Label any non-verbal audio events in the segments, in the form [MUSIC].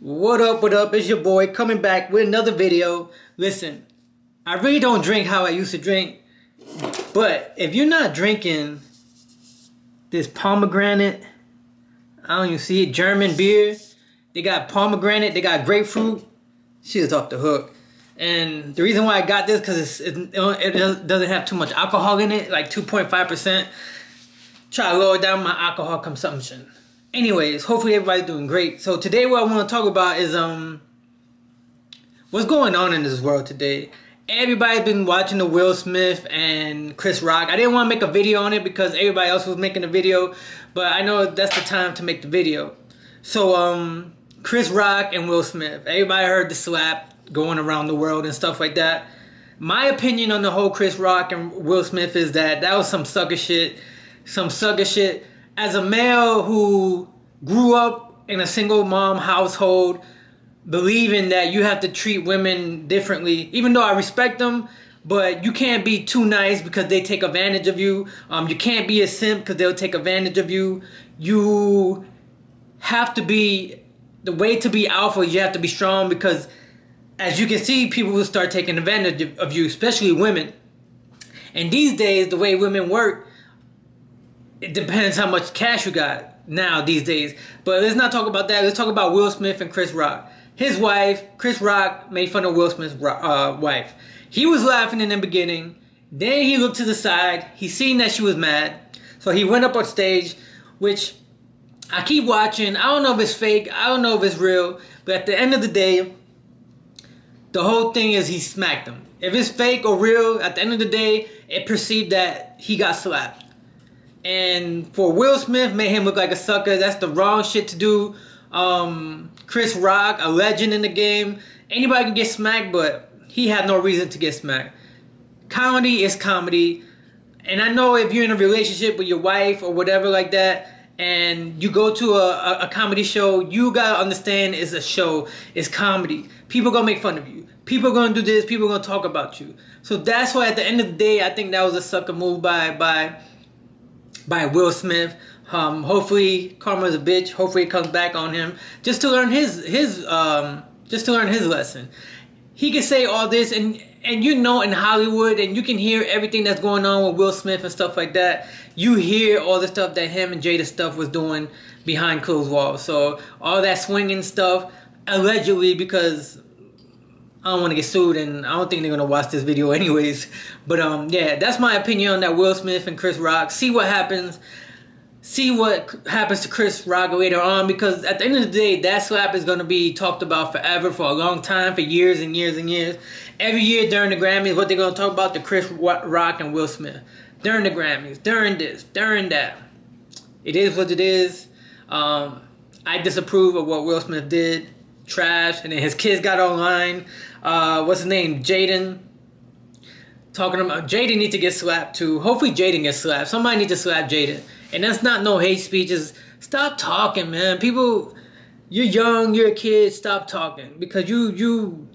What up, what up? It's your boy coming back with another video. Listen, I really don't drink how I used to drink, but if you're not drinking this pomegranate, I don't even see it, German beer, they got pomegranate, they got grapefruit, she is off the hook. And the reason why I got this, because it, it doesn't have too much alcohol in it, like 2.5%. Try to lower down my alcohol consumption anyways, hopefully everybody's doing great. So today what I want to talk about is um what's going on in this world today. Everybody's been watching the Will Smith and Chris Rock. I didn't want to make a video on it because everybody else was making a video, but I know that's the time to make the video. So um Chris Rock and Will Smith. Everybody heard the slap going around the world and stuff like that. My opinion on the whole Chris Rock and Will Smith is that that was some sucker shit. Some sucker shit as a male who grew up in a single mom household, believing that you have to treat women differently, even though I respect them, but you can't be too nice because they take advantage of you. Um, you can't be a simp because they'll take advantage of you. You have to be the way to be alpha. You have to be strong because, as you can see, people will start taking advantage of you, especially women. And these days, the way women work, it depends how much cash you got now these days. But let's not talk about that. Let's talk about Will Smith and Chris Rock. His wife, Chris Rock, made fun of Will Smith's uh, wife. He was laughing in the beginning. Then he looked to the side. He seen that she was mad. So he went up on stage, which I keep watching. I don't know if it's fake. I don't know if it's real. But at the end of the day, the whole thing is he smacked him. If it's fake or real, at the end of the day, it perceived that he got slapped. And for Will Smith, made him look like a sucker. That's the wrong shit to do. Um, Chris Rock, a legend in the game. Anybody can get smacked, but he had no reason to get smacked. Comedy is comedy. And I know if you're in a relationship with your wife or whatever like that, and you go to a, a, a comedy show, you gotta understand it's a show, it's comedy. People gonna make fun of you. People gonna do this, people gonna talk about you. So that's why at the end of the day, I think that was a sucker move by by by Will Smith. Um, hopefully, Karma's a bitch. Hopefully, it comes back on him just to learn his his um, just to learn his lesson. He can say all this, and and you know, in Hollywood, and you can hear everything that's going on with Will Smith and stuff like that. You hear all the stuff that him and Jada stuff was doing behind closed walls. So all that swinging stuff, allegedly, because I don't want to get sued, and I don't think they're gonna watch this video anyways. But um, yeah, that's my opinion on that Will Smith and Chris Rock. See what happens. See what happens to Chris Rock later on, because at the end of the day, that slap is gonna be talked about forever, for a long time, for years and years and years. Every year during the Grammys, what they're gonna talk about the Chris Rock and Will Smith during the Grammys, during this, during that. It is what it is. Um, I disapprove of what Will Smith did trash. And then his kids got online. Uh, what's his name? Jaden. Talking about Jaden need to get slapped too. Hopefully Jaden gets slapped. Somebody need to slap Jaden. And that's not no hate speeches. Stop talking, man. People, you're young, you're a kid. Stop talking because you you.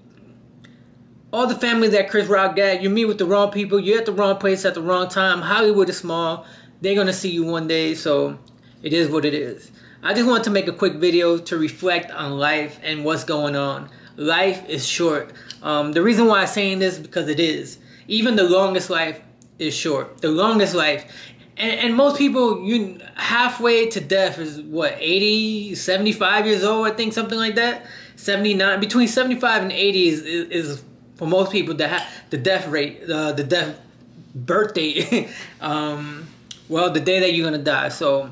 All the family that Chris Rock got, you meet with the wrong people. You're at the wrong place at the wrong time. Hollywood is small. They're gonna see you one day, so it is what it is. I just wanted to make a quick video to reflect on life and what's going on. Life is short. Um, the reason why I'm saying this is because it is. Even the longest life is short. The longest life. And, and most people, you halfway to death is what, 80, 75 years old, I think, something like that. 79, between 75 and 80 is, is, is for most people the, the death rate, uh, the death birthday. [LAUGHS] um, well, the day that you're going to die. So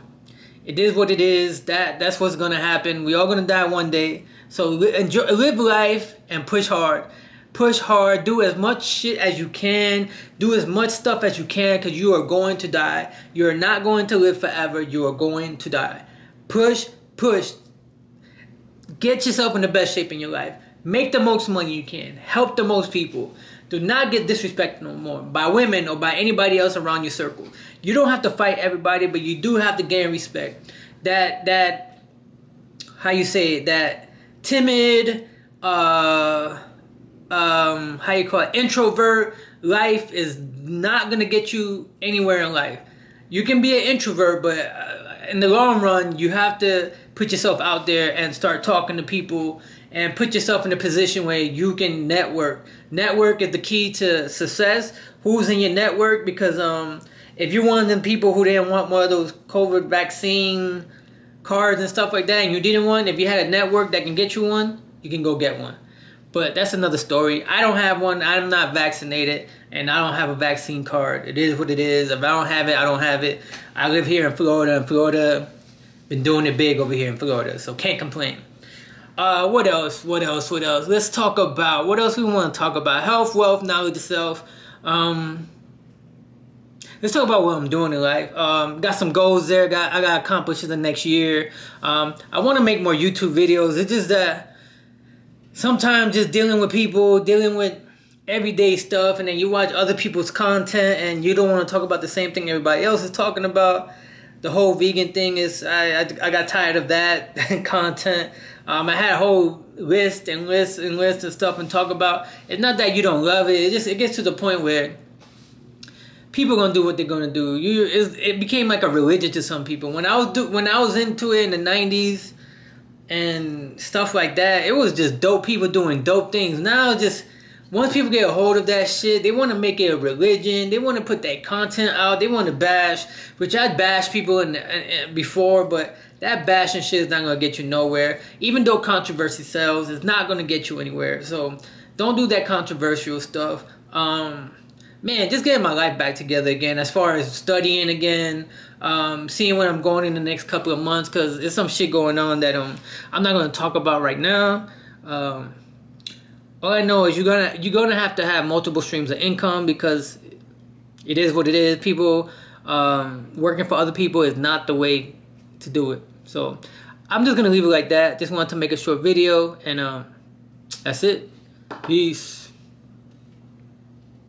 it is what it is. That that's what's gonna happen. We all gonna die one day. So enjoy, live life and push hard. Push hard. Do as much shit as you can. Do as much stuff as you can because you are going to die. You are not going to live forever. You are going to die. Push, push. Get yourself in the best shape in your life. Make the most money you can. Help the most people. Do not get disrespected no more by women or by anybody else around your circle. You don't have to fight everybody, but you do have to gain respect. That that how you say it, that timid, uh, um, how you call it, introvert life is not gonna get you anywhere in life. You can be an introvert, but uh, in the long run, you have to put yourself out there and start talking to people and put yourself in a position where you can network. Network is the key to success. Who's in your network? Because um, if you're one of them people who didn't want one of those COVID vaccine cards and stuff like that, and you didn't want, if you had a network that can get you one, you can go get one. But that's another story. I don't have one. I'm not vaccinated, and I don't have a vaccine card. It is what it is. If I don't have it, I don't have it. I live here in Florida, and Florida been doing it big over here in Florida, so can't complain. Uh, what else? What else? What else? Let's talk about what else we want to talk about. Health, wealth, knowledge, self. Um, let's talk about what I'm doing in life. Um, got some goals there. Got I got accomplished in the next year. Um, I want to make more YouTube videos. It's just that sometimes just dealing with people, dealing with everyday stuff, and then you watch other people's content, and you don't want to talk about the same thing everybody else is talking about. The whole vegan thing is I I, I got tired of that [LAUGHS] content. Um, I had a whole list and list and list of stuff and talk about. It's not that you don't love it. It just it gets to the point where people gonna do what they're gonna do. You it became like a religion to some people. When I was do, when I was into it in the '90s and stuff like that, it was just dope people doing dope things. Now just once people get a hold of that shit, they want to make it a religion. They want to put that content out. They want to bash, which I'd bash people in, in, in before, but that bashing shit is not gonna get you nowhere. Even though controversy sells, it's not gonna get you anywhere. So don't do that controversial stuff. Um, man, just getting my life back together again. As far as studying again, um, seeing what I'm going in the next couple of months, cause there's some shit going on that um I'm not gonna talk about right now. Um, all I know is you're gonna you're gonna have to have multiple streams of income because it is what it is. People um, working for other people is not the way to do it. So I'm just gonna leave it like that. Just wanted to make a short video and um, that's it. Peace.